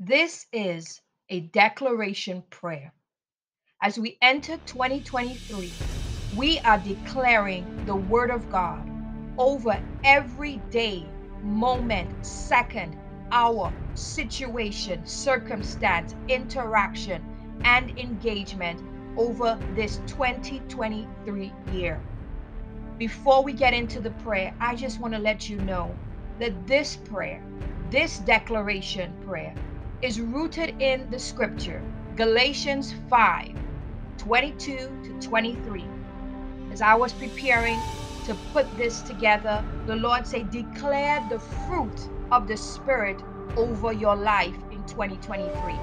This is a declaration prayer. As we enter 2023, we are declaring the Word of God over every day, moment, second, hour, situation, circumstance, interaction, and engagement over this 2023 year. Before we get into the prayer, I just want to let you know that this prayer, this declaration prayer, is rooted in the scripture, Galatians 5 22 to 23. As I was preparing to put this together, the Lord said, Declare the fruit of the Spirit over your life in 2023.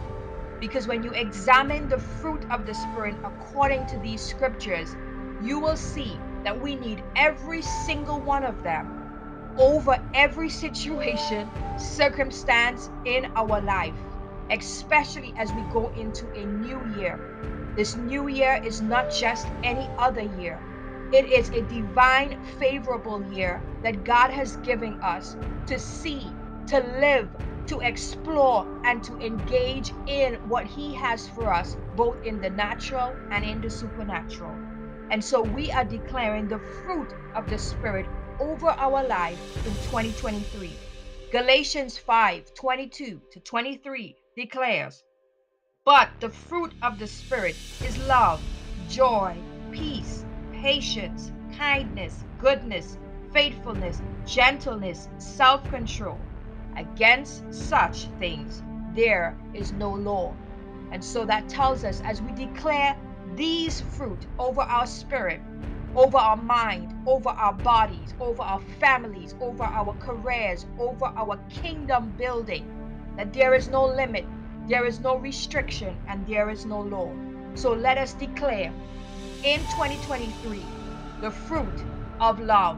Because when you examine the fruit of the Spirit according to these scriptures, you will see that we need every single one of them over every situation, circumstance in our life, especially as we go into a new year. This new year is not just any other year. It is a divine, favorable year that God has given us to see, to live, to explore, and to engage in what He has for us, both in the natural and in the supernatural. And so we are declaring the fruit of the Spirit over our life in 2023. Galatians 5 22 to 23 declares, But the fruit of the Spirit is love, joy, peace, patience, kindness, goodness, faithfulness, gentleness, self control. Against such things there is no law. And so that tells us as we declare these fruit over our spirit, over our mind, over our bodies, over our families, over our careers, over our kingdom building, that there is no limit, there is no restriction, and there is no law. So let us declare in 2023 the fruit of love.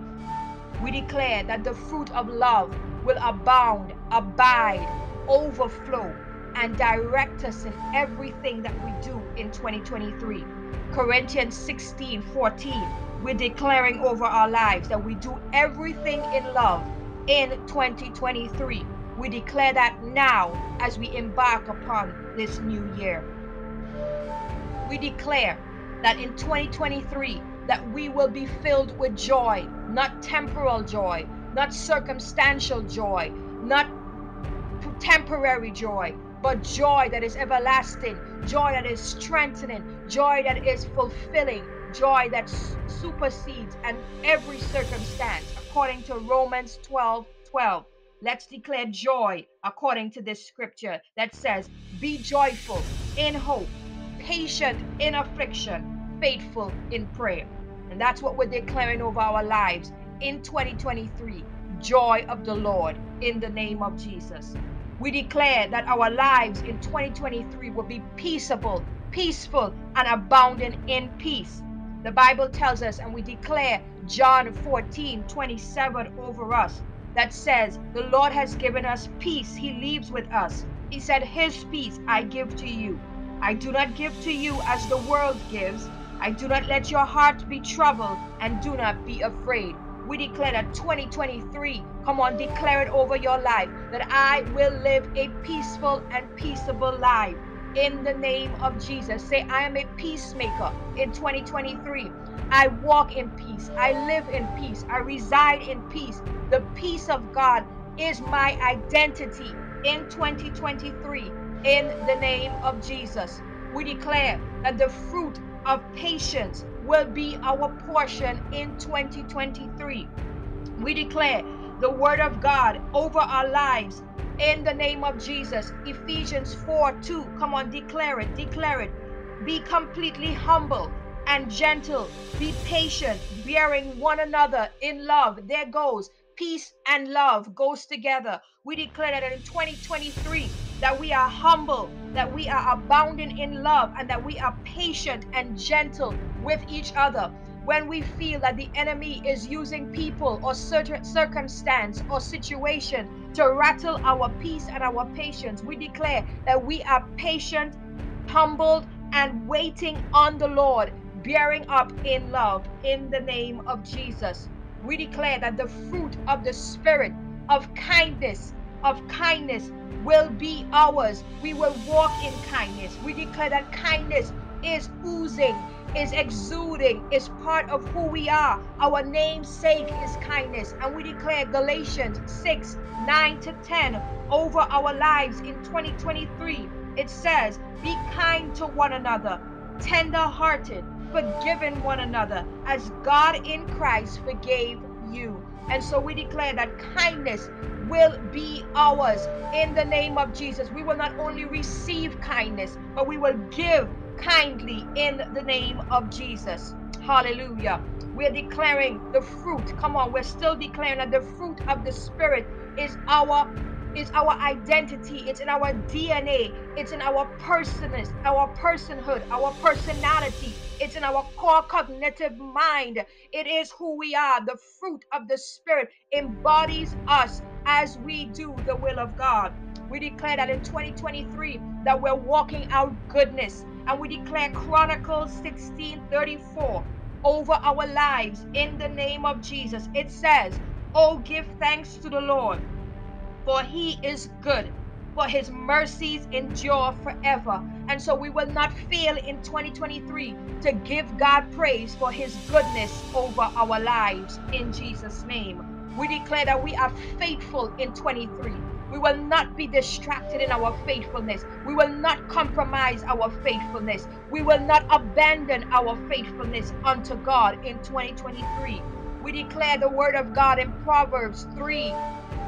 We declare that the fruit of love will abound, abide, overflow, and direct us in everything that we do in 2023. Corinthians 16 14, we're declaring over our lives that we do everything in love in 2023. We declare that now as we embark upon this new year. We declare that in 2023 that we will be filled with joy, not temporal joy, not circumstantial joy, not temporary joy, but joy that is everlasting, joy that is strengthening, joy that is fulfilling, joy that supersedes and every circumstance, according to Romans 12 12. Let's declare joy according to this scripture that says, Be joyful in hope, patient in affliction, faithful in prayer. And that's what we're declaring over our lives in 2023 joy of the Lord in the name of Jesus. We declare that our lives in 2023 will be peaceable, peaceful, and abounding in peace. The Bible tells us, and we declare John 14 27 over us, that says, The Lord has given us peace. He leaves with us. He said, His peace I give to you. I do not give to you as the world gives. I do not let your heart be troubled, and do not be afraid. We declare that 2023, come on, declare it over your life that I will live a peaceful and peaceable life in the name of Jesus. Say, I am a peacemaker in 2023. I walk in peace. I live in peace. I reside in peace. The peace of God is my identity in 2023 in the name of Jesus. We declare that the fruit of patience will be our portion in 2023. We declare the word of God over our lives in the name of Jesus. Ephesians 4 2. Come on, declare it, declare it. Be completely humble and gentle. Be patient, bearing one another in love. There goes peace and love goes together. We declare that in 2023 that we are humble, that we are abounding in love, and that we are patient and gentle with each other. When we feel that the enemy is using people or certain circumstance or situation to rattle our peace and our patience, we declare that we are patient, humbled, and waiting on the Lord, bearing up in love in the name of Jesus. We declare that the fruit of the Spirit of kindness, of kindness, will be ours. We will walk in kindness. We declare that kindness is oozing, is exuding, is part of who we are. Our namesake is kindness. And we declare Galatians 6 9 to 10 over our lives in 2023. It says, Be kind to one another, tender hearted, forgiving one another, as God in Christ forgave you. And so we declare that kindness will be ours in the name of Jesus. We will not only receive kindness, but we will give kindly in the name of Jesus. Hallelujah. We're declaring the fruit. Come on, we're still declaring that the fruit of the Spirit is our is our identity, it's in our DNA, it's in our personness, our personhood, our personality, it's in our core cognitive mind. It is who we are. The fruit of the Spirit embodies us as we do the will of God. We declare that in 2023 that we're walking out goodness and we declare Chronicles 16:34 over our lives in the name of Jesus. It says, "Oh give thanks to the Lord for he is good, for his mercies endure forever. And so we will not fail in 2023 to give God praise for his goodness over our lives in Jesus' name. We declare that we are faithful in 23. We will not be distracted in our faithfulness. We will not compromise our faithfulness. We will not abandon our faithfulness unto God in 2023. We declare the word of God in Proverbs 3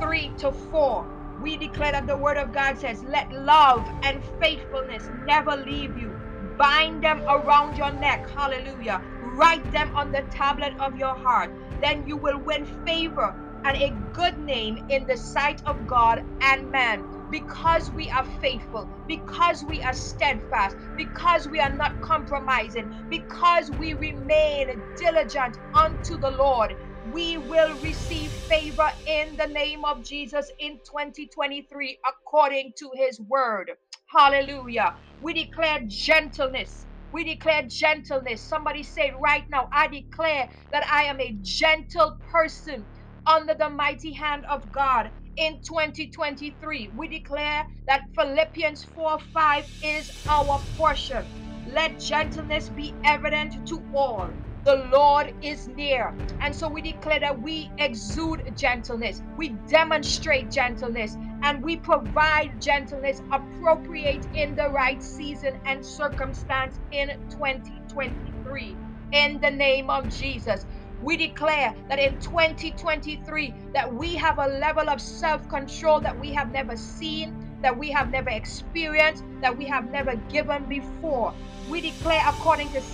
3 to 4. We declare that the word of God says, Let love and faithfulness never leave you. Bind them around your neck. Hallelujah. Write them on the tablet of your heart. Then you will win favor and a good name in the sight of God and man because we are faithful, because we are steadfast, because we are not compromising, because we remain diligent unto the Lord we will receive favor in the name of Jesus in 2023 according to his word. Hallelujah. We declare gentleness. We declare gentleness. Somebody say right now, I declare that I am a gentle person under the mighty hand of God in 2023. We declare that Philippians 4 5 is our portion. Let gentleness be evident to all the Lord is near. And so we declare that we exude gentleness, we demonstrate gentleness, and we provide gentleness appropriate in the right season and circumstance in 2023. In the name of Jesus, we declare that in 2023 that we have a level of self-control that we have never seen that we have never experienced, that we have never given before. We declare according to 2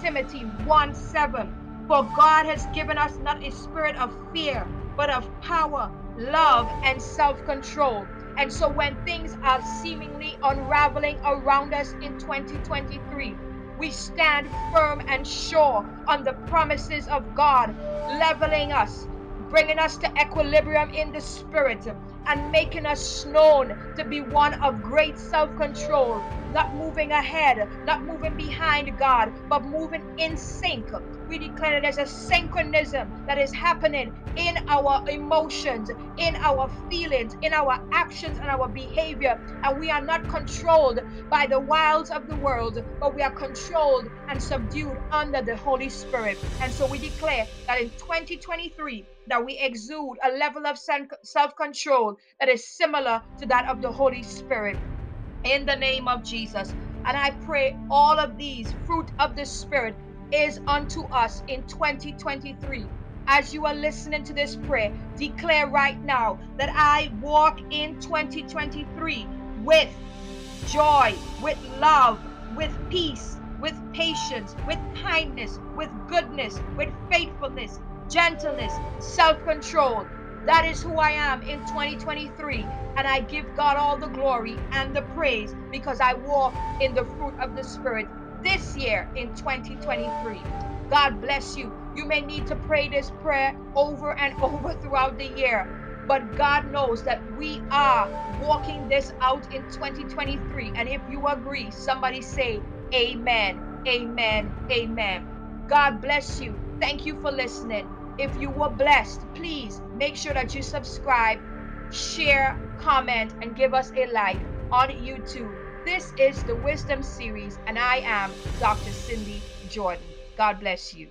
Timothy 1 7 For God has given us not a spirit of fear, but of power, love, and self control. And so when things are seemingly unraveling around us in 2023, we stand firm and sure on the promises of God, leveling us, bringing us to equilibrium in the spirit and making us known to be one of great self control, not moving ahead, not moving behind God, but moving in sync. We declare there's a synchronism that is happening in our emotions, in our feelings, in our actions, and our behavior. And we are not controlled by the wiles of the world, but we are controlled and subdued under the Holy Spirit. And so we declare that in 2023, that we exude a level of self control that is similar to that of the Holy Spirit. In the name of Jesus. And I pray all of these fruit of the Spirit is unto us in 2023. As you are listening to this prayer, declare right now that I walk in 2023 with joy, with love, with peace, with patience, with kindness, with goodness, with faithfulness, gentleness, self control. That is who I am in 2023. And I give God all the glory and the praise because I walk in the fruit of the Spirit this year in 2023. God bless you. You may need to pray this prayer over and over throughout the year. But God knows that we are walking this out in 2023. And if you agree, somebody say, Amen, Amen, Amen. God bless you. Thank you for listening. If you were blessed, please make sure that you subscribe, share, comment, and give us a like on YouTube. This is the Wisdom Series, and I am Dr. Cindy Jordan. God bless you.